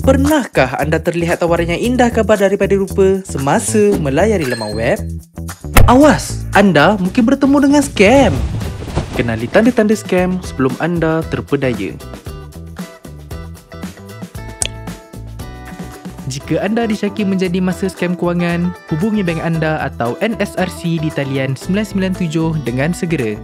Pernahkah anda terlihat tawaran yang indah kabar daripada rupa semasa melayari laman web? Awas, anda mungkin bertemu dengan scam. Kenali tanda-tanda scam sebelum anda terpedaya. Jika anda disyaki menjadi masa scam kewangan, hubungi bank anda atau NSRC di talian 997 dengan segera.